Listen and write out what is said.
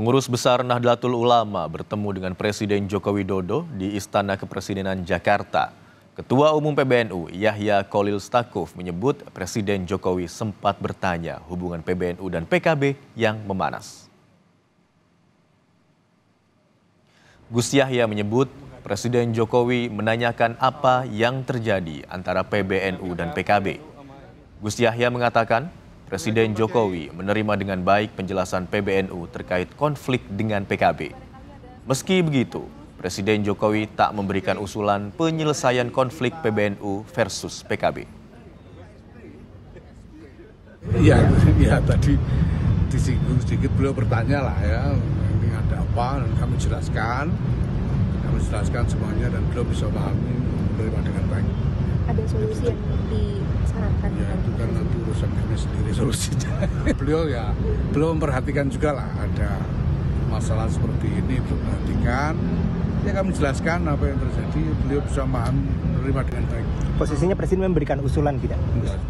Pengurus Besar Nahdlatul Ulama bertemu dengan Presiden Joko Widodo di Istana Kepresidenan Jakarta. Ketua Umum PBNU Yahya Kolil Stakuf menyebut Presiden Jokowi sempat bertanya hubungan PBNU dan PKB yang memanas. Gus Yahya menyebut Presiden Jokowi menanyakan apa yang terjadi antara PBNU dan PKB. Gus Yahya mengatakan Presiden Jokowi menerima dengan baik penjelasan PBNU terkait konflik dengan PKB. Meski begitu, Presiden Jokowi tak memberikan usulan penyelesaian konflik PBNU versus PKB. Iya, ya tadi disinggung sedikit beliau bertanya lah ya, ini ada apa dan kami jelaskan, kami jelaskan semuanya dan beliau bisa pahami menerima dengan baik. Ada solusi yang disarankan? Sendiri solusinya. beliau ya belum memperhatikan juga lah ada masalah seperti ini belum perhatikan. Ya kami jelaskan apa yang terjadi, beliau bisa paham menerima dengan baik. Posisinya Presiden memberikan usulan tidak? Enggak.